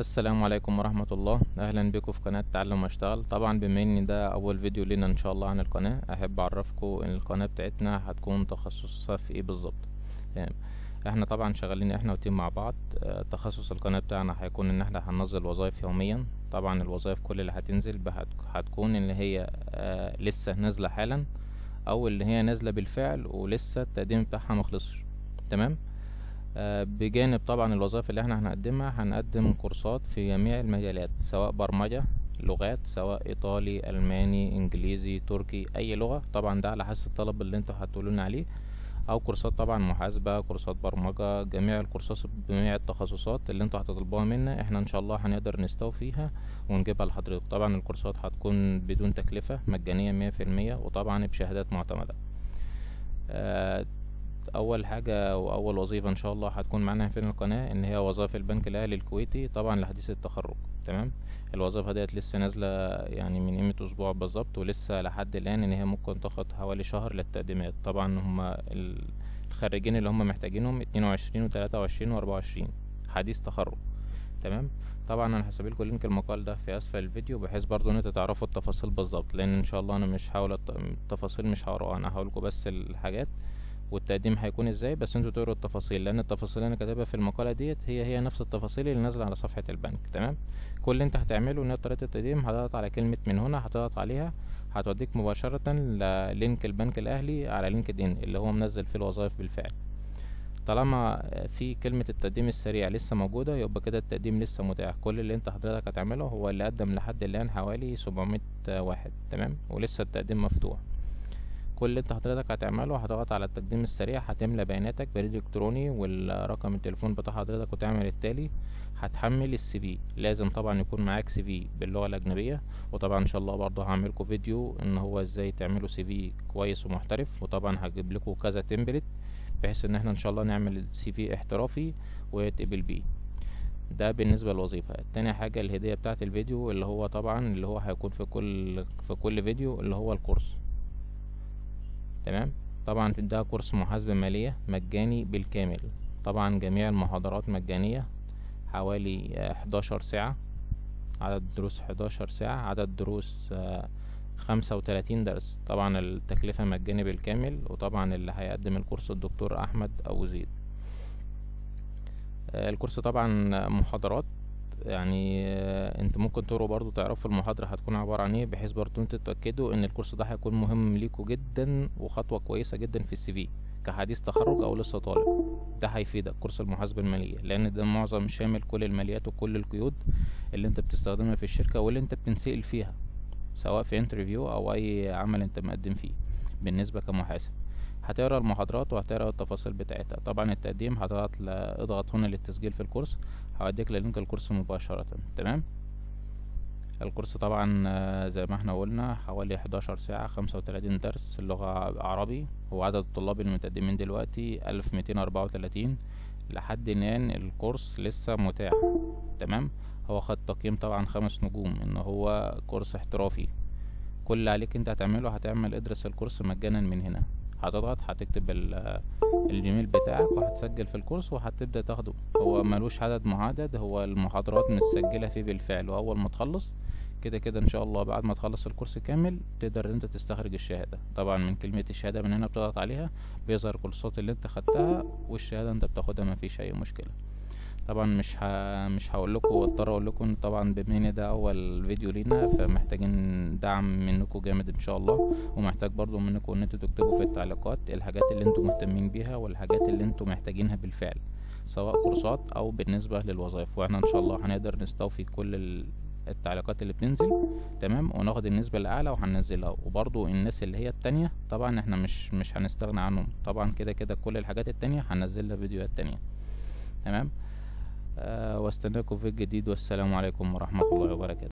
السلام عليكم ورحمة الله. أهلا بكم في قناة تعلم واشتغل. طبعا بما ان ده أول فيديو لنا إن شاء الله عن القناة أحب أعرفكم إن القناة بتاعتنا هتكون تخصصها في إيه بالظبط. يعني إحنا طبعا شغالين إحنا وتيم مع بعض. آه تخصص القناة بتاعنا هيكون إن إحنا هننزل وظائف يوميا. طبعا الوظائف كل اللي هتنزل هتكون اللي هي آه لسه نازلة حالا أو اللي هي نازلة بالفعل ولسه التقديم بتاعها مخلصش. تمام. بجانب طبعا الوظائف اللي إحنا هنقدمها هنقدم كورسات في جميع المجالات سواء برمجة لغات سواء إيطالي ألماني إنجليزي تركي أي لغة. طبعا ده على حسب الطلب اللي أنتوا هتقولون عليه. أو كورسات طبعا محاسبة كورسات برمجة جميع الكورسات بجميع التخصصات اللي أنتوا هتطلبوها منا إحنا إن شاء الله هنقدر نستوفيها ونجيبها لحضرتك. طبعا الكورسات هتكون بدون تكلفة مجانية مية في المية وطبعا بشهادات معتمدة. آه أول حاجة وأول وظيفة إن شاء الله هتكون معانا في القناة إن هي وظائف البنك الأهلي الكويتي طبعا لحديث التخرج تمام؟ الوظيفة ديت لسه نازلة يعني من قيمة أسبوع بالظبط ولسه لحد الآن إن هي ممكن تاخد حوالي شهر للتقديمات. طبعا هم الخريجين اللي هم محتاجينهم اتنين وعشرين وتلاتة وعشرين وأربعة وعشرين حديث تخرج تمام؟ طبعا أنا هسيب لكم لينك المقال ده في أسفل الفيديو بحيث برضو إن أنتوا تعرفوا التفاصيل بالظبط لأن إن شاء الله أنا مش هحاول التفاصيل مش هقراها أنا هقول لكم بس الحاجات. والتقديم هيكون إزاي بس أنتوا تقروا التفاصيل لأن التفاصيل اللي أنا كاتبها في المقالة ديت هي هي نفس التفاصيل اللي نازلة على صفحة البنك تمام؟ كل اللي انت هتعمله إن طريقة التقديم هتضغط على كلمة من هنا هتضغط عليها هتوديك مباشرة للينك البنك الأهلي على لينكد ان اللي هو منزل فيه الوظائف بالفعل. طالما في كلمة التقديم السريع لسه موجودة يبقى كده التقديم لسه متاح. كل اللي انت حضرتك هتعمله هو اللي قدم لحد الآن حوالي سبعمية واحد تمام؟ ولسه التقديم مفتوح. كل اللي انت حضرتك هتعمله هتضغط على التقديم السريع هتملى بياناتك بريد إلكتروني والرقم التليفون بتاع حضرتك وتعمل التالي. هتحمل ال CV لازم طبعا يكون معاك CV باللغة الأجنبية وطبعا إن شاء الله برضه هعمل لكم فيديو إن هو إزاي تعملوا CV كويس ومحترف وطبعا هجيب لكم كذا template بحيث إن إحنا إن شاء الله نعمل CV احترافي ويتقبل بيه. ده بالنسبة للوظيفة. تاني حاجة الهدية بتاعه الفيديو اللي هو طبعا اللي هو هيكون في كل في كل فيديو اللي هو الكورس. تمام؟ طبعا ده كورس محاسبة مالية مجاني بالكامل. طبعا جميع المحاضرات مجانية حوالي حداشر ساعة. عدد دروس حداشر ساعة عدد دروس خمسة وتلاتين درس. طبعا التكلفة مجاني بالكامل وطبعا اللي هيقدم الكورس الدكتور أحمد أبو زيد. الكورس طبعا محاضرات. يعني انت ممكن تقروا برضو تعرفوا المحاضرة هتكون عبارة عن إيه؟ بحيث برضو تتأكدوا ان الكورس ده هيكون مهم ليكوا جدا وخطوة كويسة جدا في السي في كحديث تخرج أو لسه طالب. ده هيفيدك كورس المحاسبة المالية لأن ده معظم شامل كل الماليات وكل القيود اللي انت بتستخدمها في الشركة واللي انت بتنسأل فيها سواء في interview أو أي عمل انت مقدم فيه. بالنسبة كمحاسب. هتقرأ المحاضرات وهتقرأ التفاصيل بتاعتها. طبعا التقديم هتضغط اضغط هنا للتسجيل في الكورس. هوديك لل link الكورس مباشرة. تمام؟ الكورس طبعا زي ما إحنا قلنا حوالي 11 ساعة 35 درس اللغة عربي. وعدد الطلاب المتقدمين دلوقتي 1234 لحد الآن الكورس لسه متاح. تمام؟ هو خد تقييم طبعا خمس نجوم إن هو كورس احترافي. كل اللي عليك انت هتعمله هتعمل ادرس الكورس مجانا من هنا. هتضغط هتكتب ال Gmail بتاعك وهتسجل في الكورس وهتبدأ تاخده. هو ملوش عدد محدد هو المحاضرات متسجلة فيه بالفعل وأول ما تخلص كده كده إن شاء الله بعد ما تخلص الكورس كامل تقدر أنت تستخرج الشهادة. طبعا من كلمة الشهادة من هنا بتضغط عليها بيظهر الكورسات اللي أنت خدتها والشهادة أنت بتاخدها مفيش أي مشكلة. طبعا مش ه... مش هقول لكم واضطر أقول لكم طبعا بما إن ده أول فيديو لينا فمحتاجين دعم منكم جامد إن شاء الله. ومحتاج برضو منكم إن أنتوا تكتبوا في التعليقات الحاجات اللي أنتوا مهتمين بيها والحاجات اللي أنتوا محتاجينها بالفعل سواء كورسات أو بالنسبة للوظائف. وإحنا إن شاء الله هنقدر نستوفي كل ال... التعليقات اللي بتنزل تمام؟ وناخد النسبة الأعلى وهننزلها. وبرضو الناس اللي هي التانية طبعا إحنا مش مش هنستغنى عنهم. طبعا كده كده كل الحاجات التانية هننزلها فيديوهات تانية تمام؟ واستناكم في الجديد والسلام عليكم ورحمة الله وبركاته.